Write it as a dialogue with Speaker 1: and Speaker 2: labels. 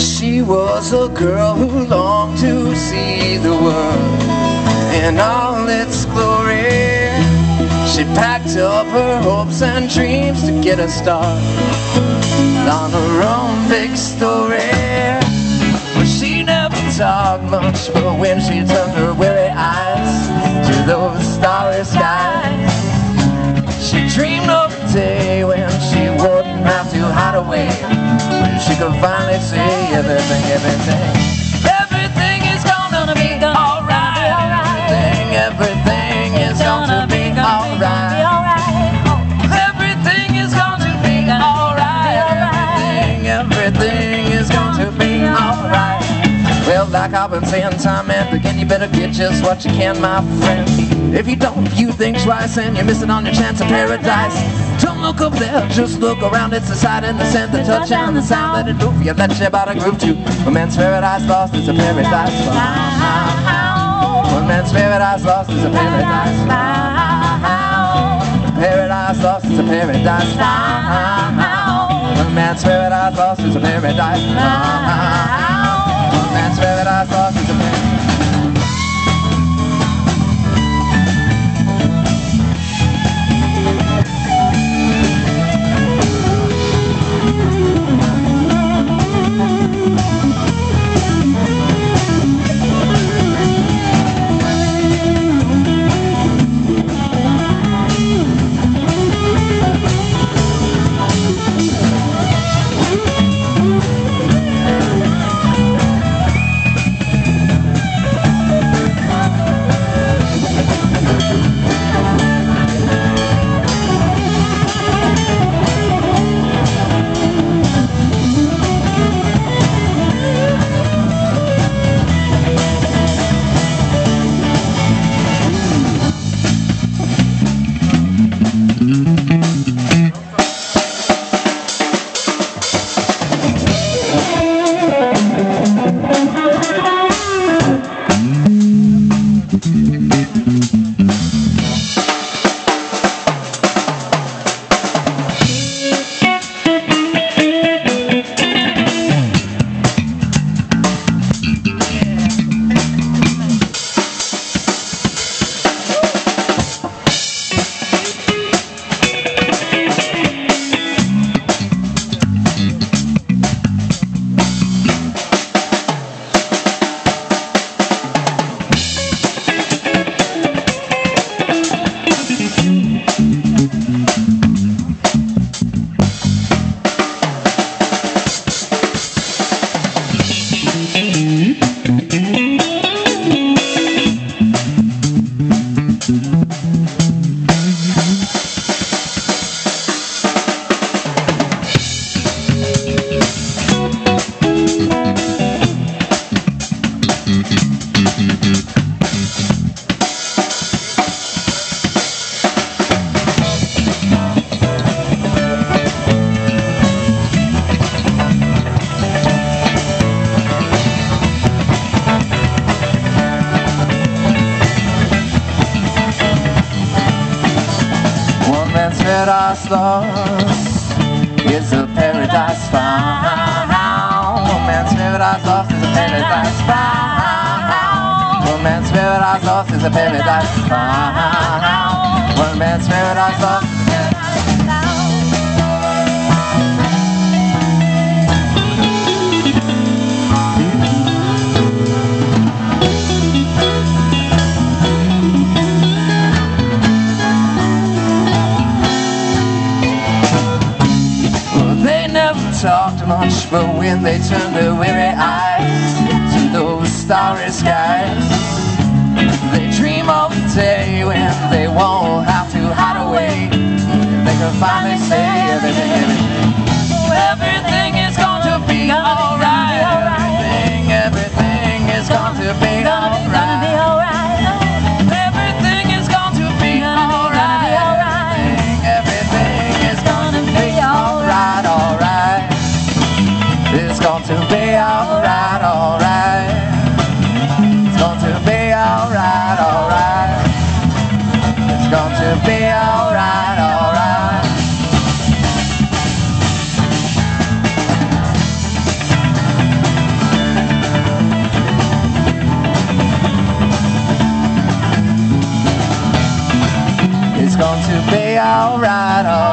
Speaker 1: She was a girl who longed to see the world in all its glory. She packed up her hopes and dreams to get a start on her own big story. But she never talked much, but when she turned her weary away, when she could finally see everything, everything. Everything like I've been saying time and again, you better get just what you can, my friend. If you don't, you think twice and you're missing on your chance of paradise. Don't look up there, just look around. It's the sight and the scent, the touch and the sound. Let it move you, let your body groove too. When man's paradise lost, is a paradise found. When man's paradise lost, is a paradise found. Paradise lost, it's a paradise found. When man's paradise lost, is a paradise found. When man's paradise lost, it's paradise lost is a paradise found. One man's paradise lost is a paradise found. One man's paradise lost is a paradise found. One man's paradise lost much, but when they turned their weary eyes to those starry skies, they dream of a day when they won't have to hide away. They can finally say. Everything alright.